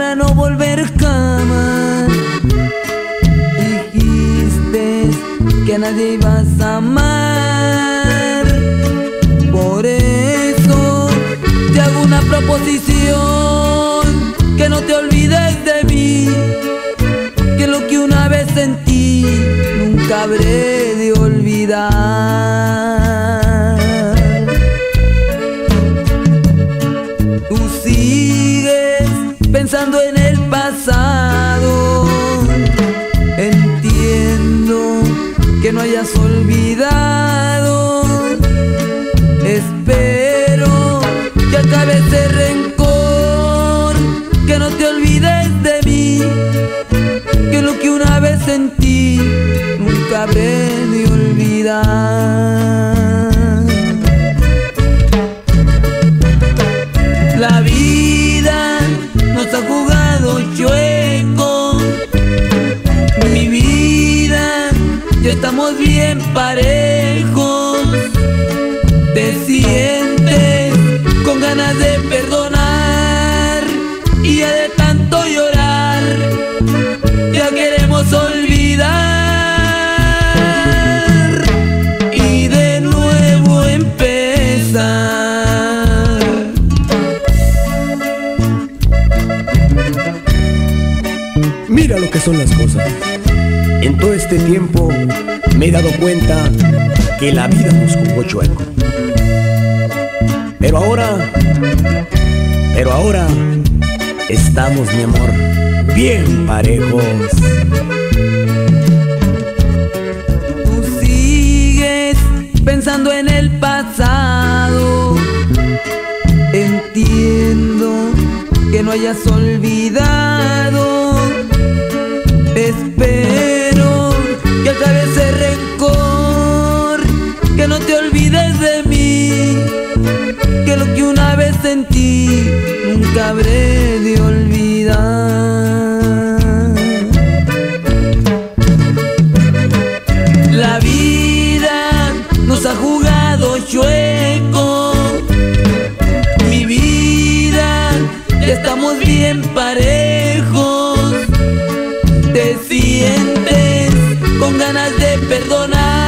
para no volver cama. Dijiste que a nadie ibas a amar. Por eso te hago una proposición, que no te olvides de mí, que lo que una vez sentí nunca habré de olvidar. Habré olvidar. La vida nos ha jugado chueco. Mi vida, ya estamos bien parejos. Te Mira lo que son las cosas. En todo este tiempo me he dado cuenta que la vida nos jugó chueco. Pero ahora, pero ahora estamos, mi amor, bien parejos. Tú sigues pensando en el pasado. Entiendo que no hayas olvidado que lo que una vez sentí nunca habré de olvidar. La vida nos ha jugado chueco. Mi vida, ya estamos bien parejos. Te sientes con ganas de perdonar